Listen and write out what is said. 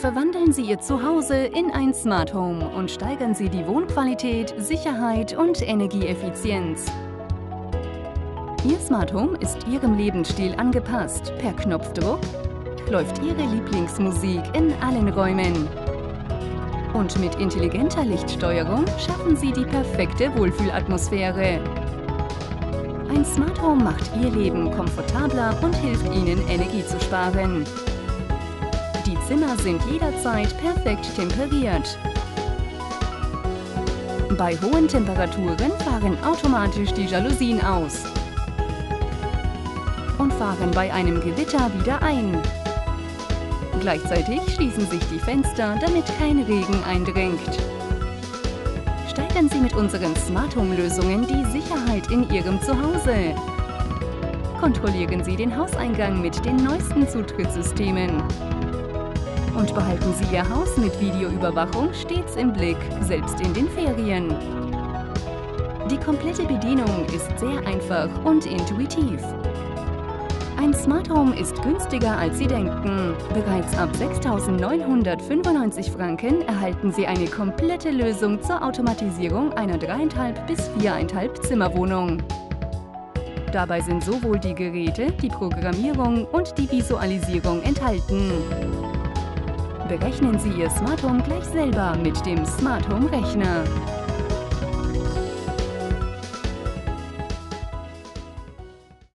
Verwandeln Sie Ihr Zuhause in ein Smart Home und steigern Sie die Wohnqualität, Sicherheit und Energieeffizienz. Ihr Smart Home ist Ihrem Lebensstil angepasst. Per Knopfdruck läuft Ihre Lieblingsmusik in allen Räumen. Und mit intelligenter Lichtsteuerung schaffen Sie die perfekte Wohlfühlatmosphäre. Ein Smart Home macht Ihr Leben komfortabler und hilft Ihnen, Energie zu sparen. Zimmer sind jederzeit perfekt temperiert. Bei hohen Temperaturen fahren automatisch die Jalousien aus und fahren bei einem Gewitter wieder ein. Gleichzeitig schließen sich die Fenster, damit kein Regen eindringt. Steigern Sie mit unseren Smart Home Lösungen die Sicherheit in Ihrem Zuhause. Kontrollieren Sie den Hauseingang mit den neuesten Zutrittssystemen. Und behalten Sie Ihr Haus mit Videoüberwachung stets im Blick, selbst in den Ferien. Die komplette Bedienung ist sehr einfach und intuitiv. Ein Smart Home ist günstiger als Sie denken. Bereits ab 6.995 Franken erhalten Sie eine komplette Lösung zur Automatisierung einer 3,5 bis 4,5 Zimmerwohnung. Dabei sind sowohl die Geräte, die Programmierung und die Visualisierung enthalten. Berechnen Sie Ihr Smart Home gleich selber mit dem Smart Home Rechner.